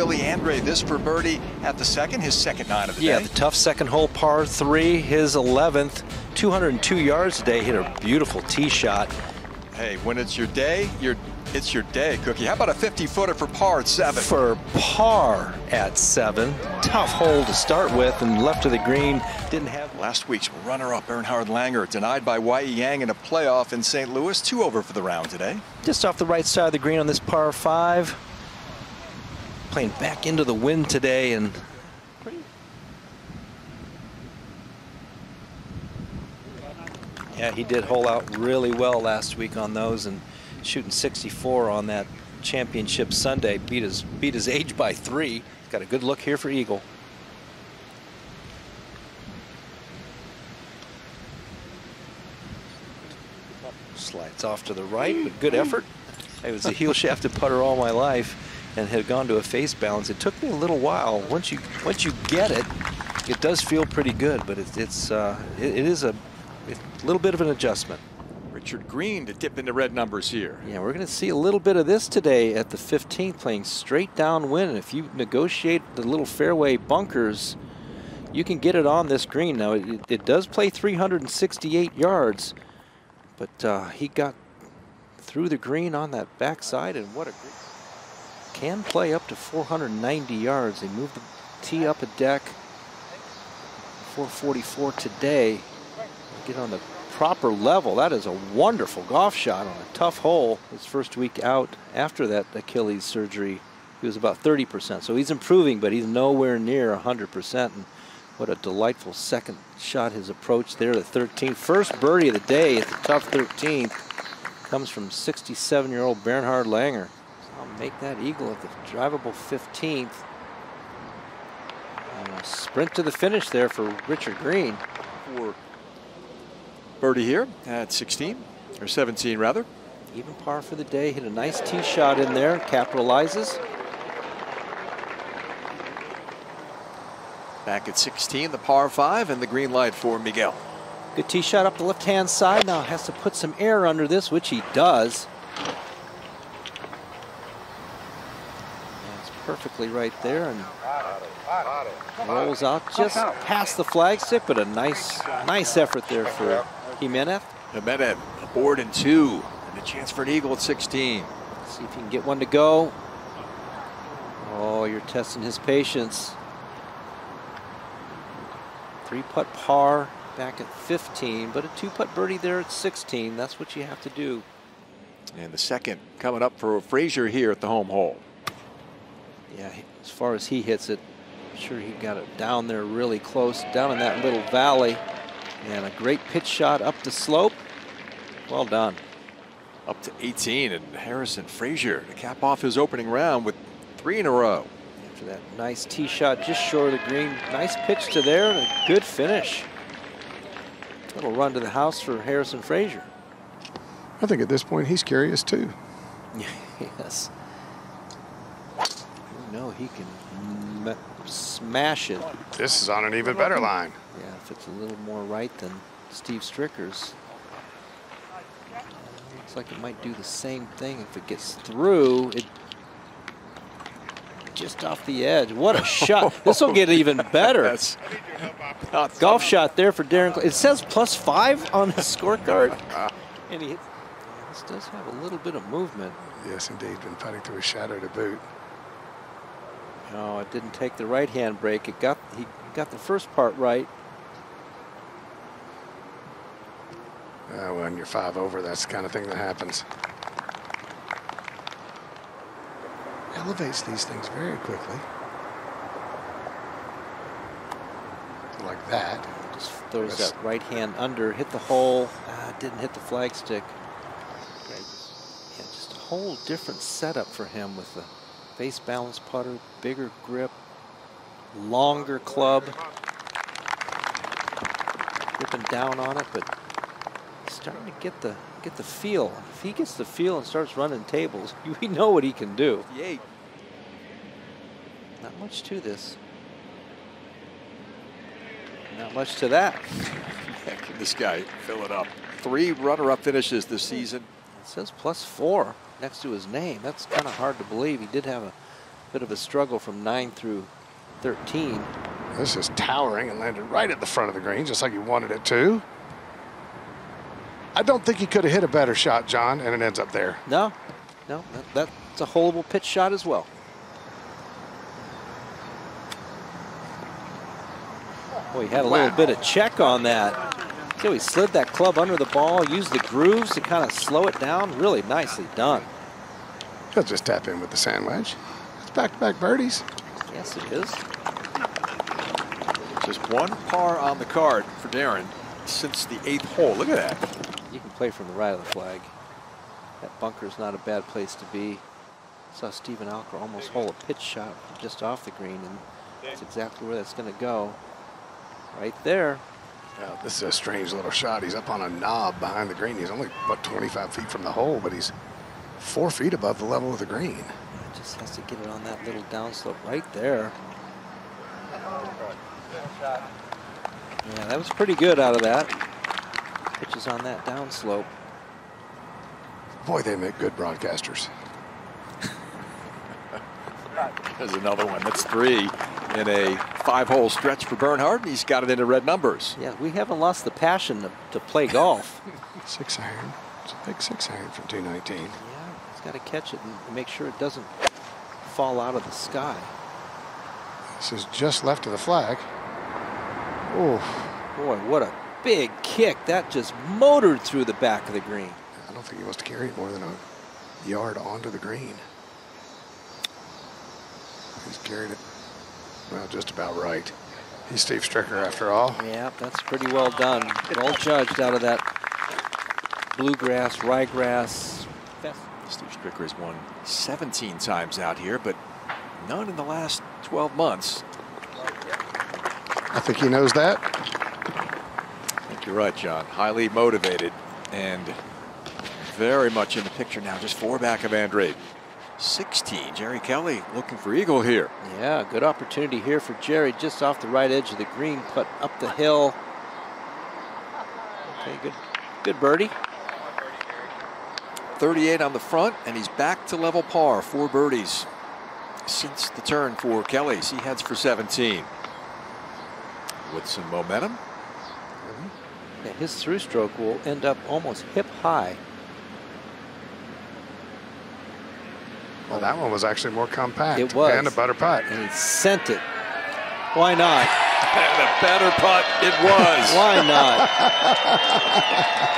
Billy Andrade this for birdie at the second, his second nine of the yeah, day. Yeah, the tough second hole par three, his 11th, 202 yards today, hit a beautiful tee shot. Hey, when it's your day, you're it's your day, Cookie. How about a 50-footer for par at seven? For par at seven. Tough hole to start with and left of the green. Didn't have... Last week's runner-up, Bernhard Langer, denied by Y.E. Yang in a playoff in St. Louis. Two over for the round today. Just off the right side of the green on this par five. Playing back into the wind today and Yeah, he did hole out really well last week on those and shooting 64 on that championship Sunday. Beat his beat his age by three. Got a good look here for Eagle. Slides off to the right, but good effort. It was a heel shafted putter all my life and had gone to a face balance. It took me a little while. Once you once you get it, it does feel pretty good, but it, it's uh, it, it is a, a little bit of an adjustment. Richard Green to dip into red numbers here. Yeah, we're going to see a little bit of this today at the 15th, playing straight downwind. If you negotiate the little fairway bunkers, you can get it on this green. Now, it, it does play 368 yards, but uh, he got through the green on that backside, and what a great can play up to 490 yards. They moved the tee up a deck. 444 today. Get on the proper level. That is a wonderful golf shot on a tough hole. His first week out after that Achilles surgery, he was about 30%. So he's improving, but he's nowhere near 100%. And what a delightful second shot his approach there, the 13th. First birdie of the day at the tough 13th comes from 67-year-old Bernhard Langer. I'll make that eagle at the drivable 15th. And a sprint to the finish there for Richard Green. For birdie here at 16, or 17 rather. Even par for the day. Hit a nice tee shot in there. Capitalizes. Back at 16, the par 5 and the green light for Miguel. Good tee shot up the left-hand side. Now has to put some air under this, which he does. That's perfectly right there and rolls out just past the flagstick, but a nice, nice effort there for Jimenez. Jimenez aboard in two, and a chance for an eagle at 16. See if he can get one to go. Oh, you're testing his patience. Three putt par back at 15, but a two putt birdie there at 16. That's what you have to do. And the second coming up for Frazar here at the home hole. Yeah, as far as he hits it, I'm sure he got it down there really close, down in that little valley. And a great pitch shot up the slope. Well done. Up to 18, and Harrison Frazar to cap off his opening round with three in a row. After that nice tee shot just short of the green. Nice pitch to there and a good finish. Little run to the house for Harrison Frazar. I think at this point he's curious too. yes. You know he can smash it. This is on an even better line. Yeah, if it's a little more right than Steve Stricker's. Looks like it might do the same thing if it gets through. It just off the edge. What a shot. This will get even better. That's uh, Golf shot there for Darren. It says plus five on the scorecard. and he hits. This does have a little bit of movement. Yes, indeed. Been putting through a shadow to boot. No, it didn't take the right hand break. It got he got the first part right. Uh, when you're five over, that's the kind of thing that happens. Elevates these things very quickly. Like that. Just throws that right hand under, hit the hole, ah, didn't hit the flagstick. Yeah, just a whole different setup for him with the face balance putter, bigger grip, longer club. Gripping down on it, but starting to get the get the feel. If he gets the feel and starts running tables, we know what he can do. Yay. Not much to this. Not much to that. This guy fill it up? Three runner-up finishes this season. It says plus four next to his name. That's kind of hard to believe. He did have a bit of a struggle from 9 through 13. This is towering and landed right at the front of the green, just like he wanted it to. I don't think he could have hit a better shot, John, and it ends up there. No, no, that, that's a holeable pitch shot as well. Boy, he had a Wow. little bit of check on that. So he slid that club under the ball, used the grooves to kind of slow it down. Really nicely done. He'll just tap in with the sand wedge. It's back-to-back birdies. Yes, it is. Just one par on the card for Darren since the eighth hole. Look at that. You can play from the right of the flag. That bunker is not a bad place to be. Saw Steven Alker almost hole a pitch shot from just off the green, and that's exactly where that's going to go. Right there. Yeah, this is a strange little shot. He's up on a knob behind the green. He's only about 25 feet from the hole, but he's four feet above the level of the green. Just has to get it on that little downslope right there. Yeah, that was pretty good out of that. Pitches on that downslope. Boy, they make good broadcasters. There's another one. That's three in a five-hole stretch for Bernhard. and He's got it into red numbers. Yeah, we haven't lost the passion to, to play golf. Six iron. It's a big six iron from 219. Yeah, he's got to catch it and make sure it doesn't fall out of the sky. This is just left of the flag. Oh, Boy, what a big kick. That just motored through the back of the green. I don't think he wants to carry it more than a yard onto the green. He's carried it, well, just about right. He's Steve Stricker after all. Yeah, that's pretty well done. Well judged out of that bluegrass, ryegrass. Steve Stricker has won 17 times out here, but none in the last 12 months. I think he knows that. I think you're right, John. Highly motivated and very much in the picture now. Just four back of Andrade. 16. Jerry Kelly looking for eagle here. Yeah, good opportunity here for Jerry just off the right edge of the green, put up the hill. Okay, good, good birdie. 38 on the front, and he's back to level par. Four birdies since the turn for Kelly. He heads for 17. With some momentum. Yeah, his through stroke will end up almost hip high. Well, that one was actually more compact. It was. And a butter putt. And he sent it. Why not? And a better putt it was. Why not?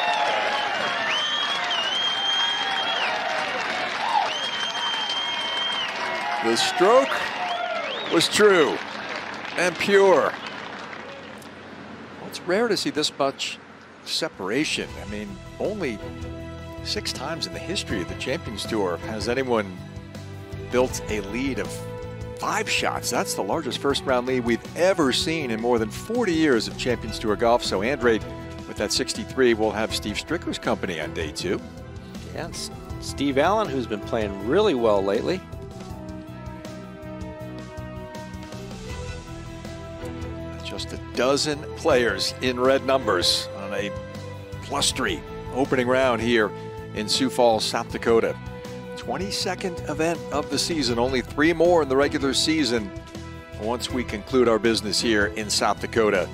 The stroke was true and pure. Well, it's rare to see this much separation. I mean, only six times in the history of the Champions Tour has anyone built a lead of five shots. That's the largest first round lead we've ever seen in more than 40 years of Champions Tour golf. So Andrade, with that 63, will have Steve Stricker's company on day two. Yeah, it's Steve Allen, who's been playing really well lately. Just a dozen players in red numbers on a plus three opening round here in Sioux Falls, South Dakota. 22nd event of the season, only three more in the regular season once we conclude our business here in South Dakota.